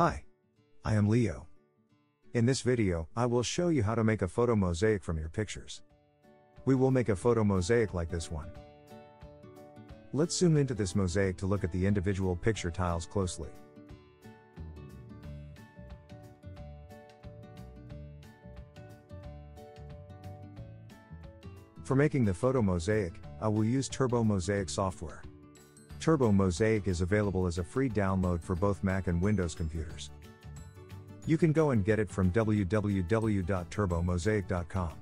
Hi. I am Leo. In this video, I will show you how to make a photo mosaic from your pictures. We will make a photo mosaic like this one. Let's zoom into this mosaic to look at the individual picture tiles closely. For making the photo mosaic, I will use TurboMosaic software. TurboMosaic is available as a free download for both Mac and Windows computers. You can go and get it from www.turbomosaic.com.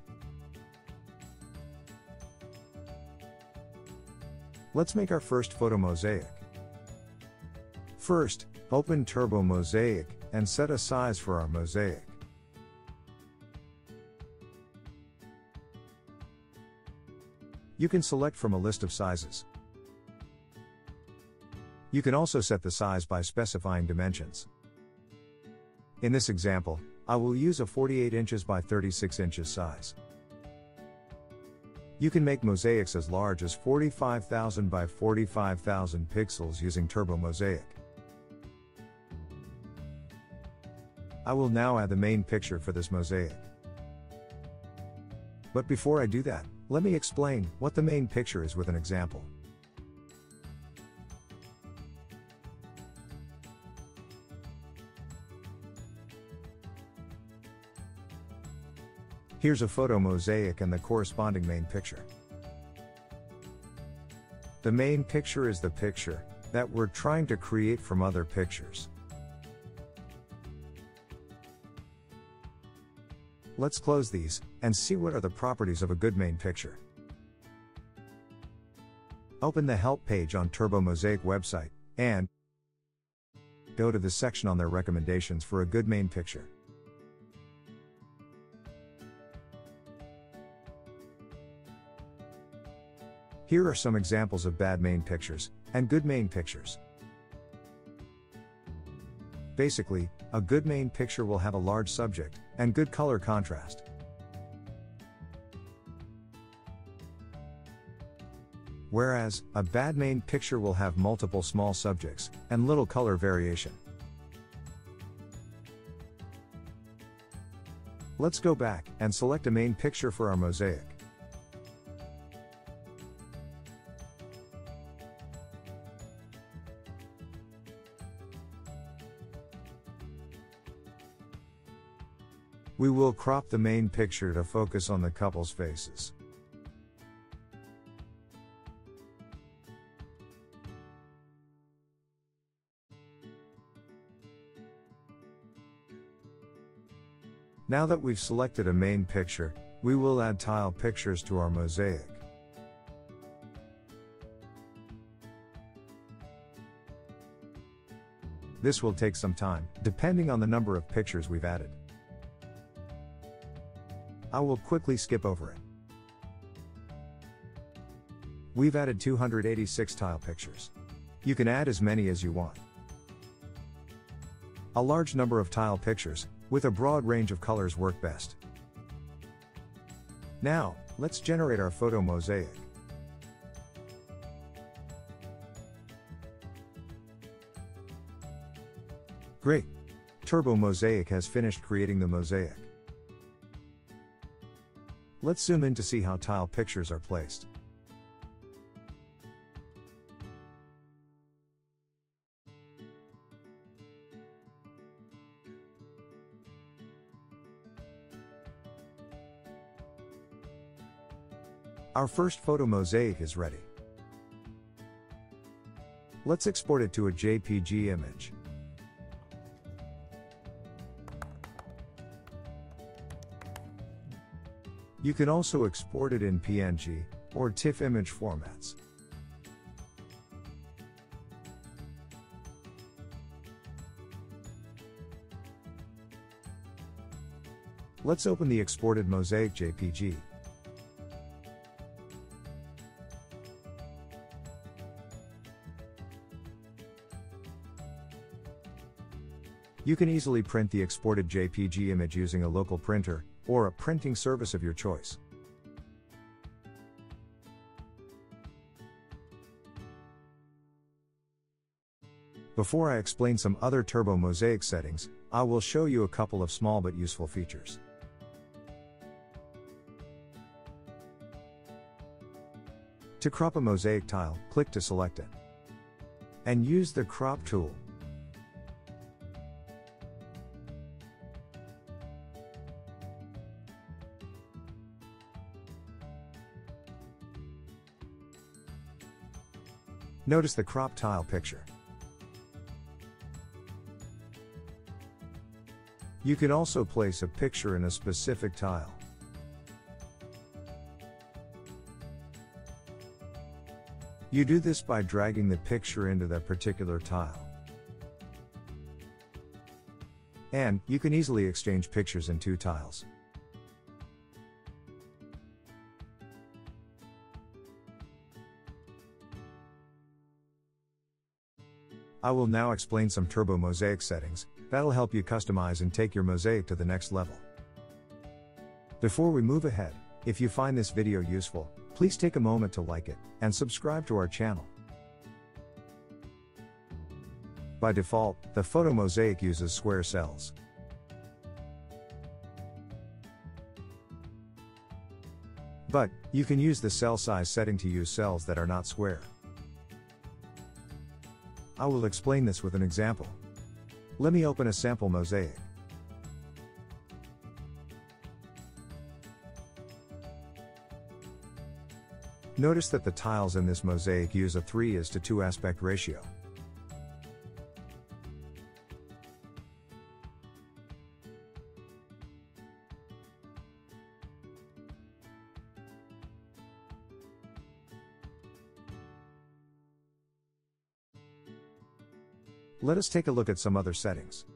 Let's make our first photo mosaic. First, open TurboMosaic and set a size for our mosaic. You can select from a list of sizes. You can also set the size by specifying dimensions. In this example, I will use a 48 inches by 36 inches size. You can make mosaics as large as 45,000 by 45,000 pixels using TurboMosaic. I will now add the main picture for this mosaic. But before I do that, let me explain what the main picture is with an example. Here's a photo mosaic and the corresponding main picture. The main picture is the picture that we're trying to create from other pictures. Let's close these and see what are the properties of a good main picture. Open the help page on TurboMosaic website and go to the section on their recommendations for a good main picture. Here are some examples of bad main pictures, and good main pictures. Basically, a good main picture will have a large subject, and good color contrast. Whereas, a bad main picture will have multiple small subjects, and little color variation. Let's go back and select a main picture for our mosaic. We will crop the main picture to focus on the couple's faces. Now that we've selected a main picture, we will add tile pictures to our mosaic. This will take some time, depending on the number of pictures we've added. I will quickly skip over it. We've added 286 tile pictures. You can add as many as you want. A large number of tile pictures, with a broad range of colors work best. Now, let's generate our photo mosaic. Great! TurboMosaic has finished creating the mosaic. Let's zoom in to see how tile pictures are placed. Our first photo mosaic is ready. Let's export it to a JPG image. You can also export it in PNG or TIFF image formats. Let's open the exported Mosaic JPG. You can easily print the exported JPG image using a local printer, or a printing service of your choice. Before I explain some other TurboMosaic settings, I will show you a couple of small but useful features. To crop a mosaic tile, click to select it. And use the crop tool. Notice the crop tile picture. You can also place a picture in a specific tile. You do this by dragging the picture into that particular tile. And, you can easily exchange pictures in two tiles. I will now explain some TurboMosaic settings, that'll help you customize and take your mosaic to the next level. Before we move ahead, if you find this video useful, please take a moment to like it, and subscribe to our channel. By default, the photo mosaic uses square cells. But, you can use the cell size setting to use cells that are not square. I will explain this with an example. Let me open a sample mosaic. Notice that the tiles in this mosaic use a 3 is to 2 aspect ratio. Let us take a look at some other settings.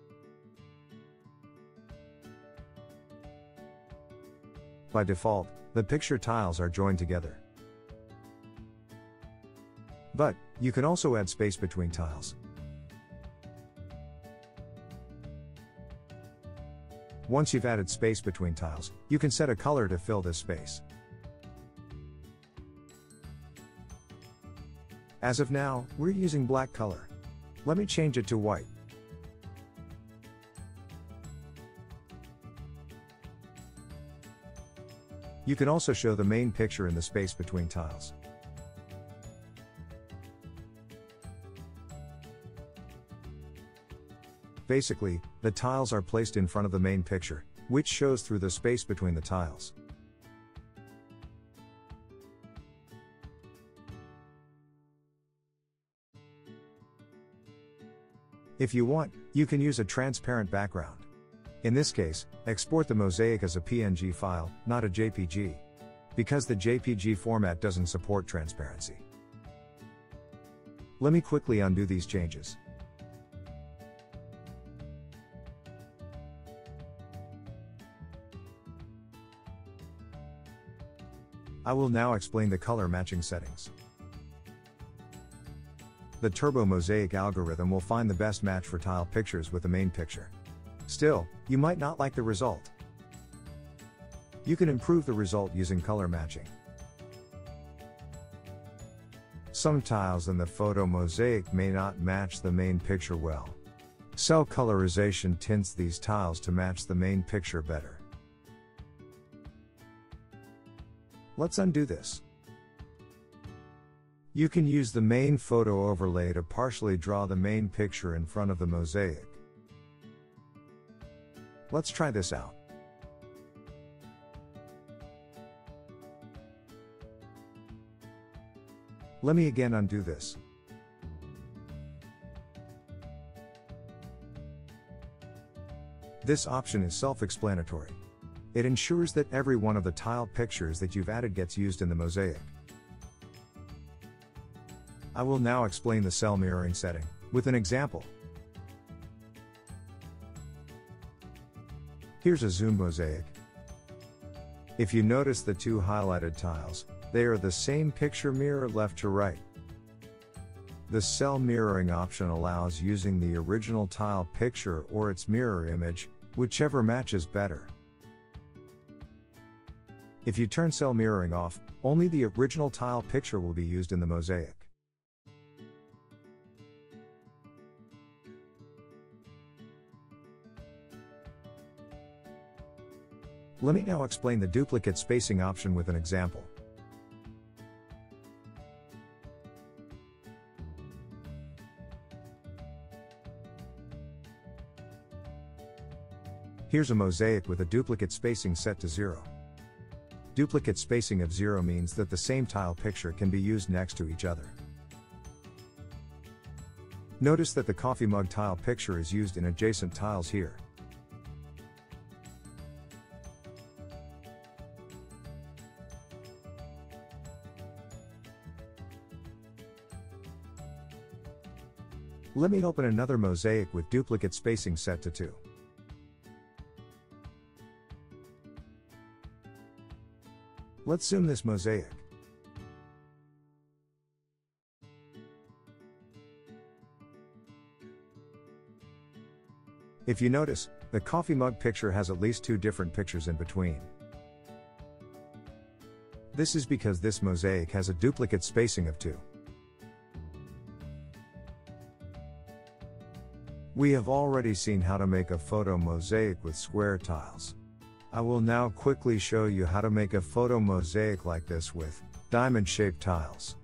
By default, the picture tiles are joined together. But, you can also add space between tiles. Once you've added space between tiles, you can set a color to fill this space. As of now, we're using black color. Let me change it to white. You can also show the main picture in the space between tiles. Basically, the tiles are placed in front of the main picture, which shows through the space between the tiles. If you want, you can use a transparent background. In this case, export the mosaic as a PNG file, not a JPG. Because the JPG format doesn't support transparency. Let me quickly undo these changes. I will now explain the color matching settings the TurboMosaic algorithm will find the best match for tile pictures with the main picture. Still, you might not like the result. You can improve the result using color matching. Some tiles in the photo mosaic may not match the main picture well. Cell colorization tints these tiles to match the main picture better. Let's undo this. You can use the main photo overlay to partially draw the main picture in front of the mosaic. Let's try this out. Let me again undo this. This option is self-explanatory. It ensures that every one of the tile pictures that you've added gets used in the mosaic. I will now explain the cell mirroring setting, with an example. Here's a zoom mosaic. If you notice the two highlighted tiles, they are the same picture mirror left to right. The cell mirroring option allows using the original tile picture or its mirror image, whichever matches better. If you turn cell mirroring off, only the original tile picture will be used in the mosaic. Let me now explain the duplicate spacing option with an example. Here's a mosaic with a duplicate spacing set to 0. Duplicate spacing of 0 means that the same tile picture can be used next to each other. Notice that the coffee mug tile picture is used in adjacent tiles here. Let me open another mosaic with duplicate spacing set to 2. Let's zoom this mosaic. If you notice, the coffee mug picture has at least two different pictures in between. This is because this mosaic has a duplicate spacing of 2. We have already seen how to make a photo mosaic with square tiles. I will now quickly show you how to make a photo mosaic like this with diamond shaped tiles.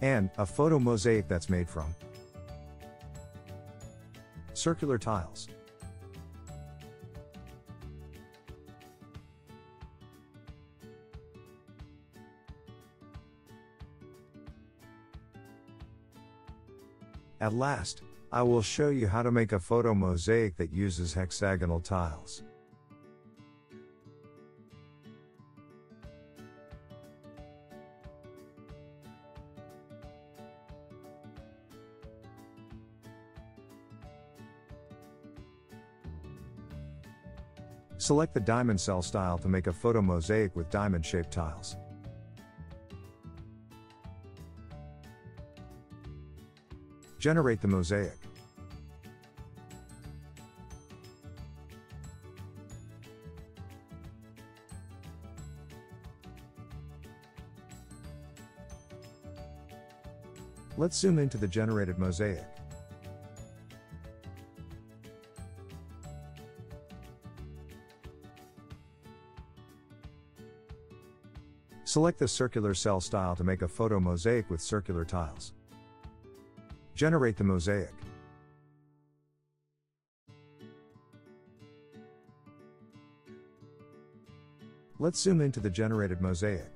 And a photo mosaic that's made from circular tiles. At last, I will show you how to make a photo mosaic that uses hexagonal tiles. Select the diamond cell style to make a photo mosaic with diamond shaped tiles. Generate the mosaic. Let's zoom into the generated mosaic. Select the circular cell style to make a photo mosaic with circular tiles. Generate the mosaic. Let's zoom into the generated mosaic.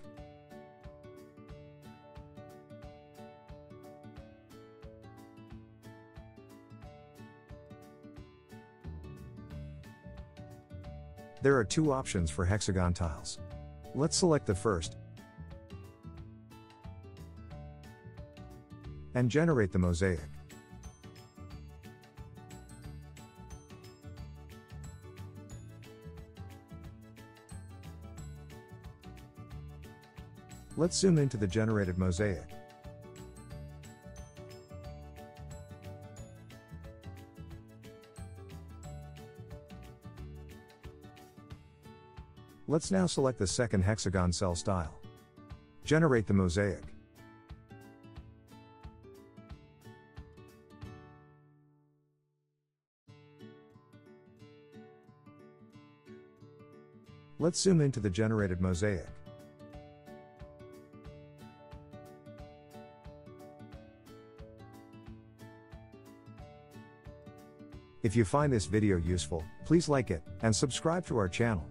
There are two options for hexagon tiles. Let's select the first, and generate the mosaic. Let's zoom into the generated mosaic. Let's now select the second hexagon cell style. Generate the mosaic. Let's zoom into the generated mosaic. If you find this video useful, please like it and subscribe to our channel.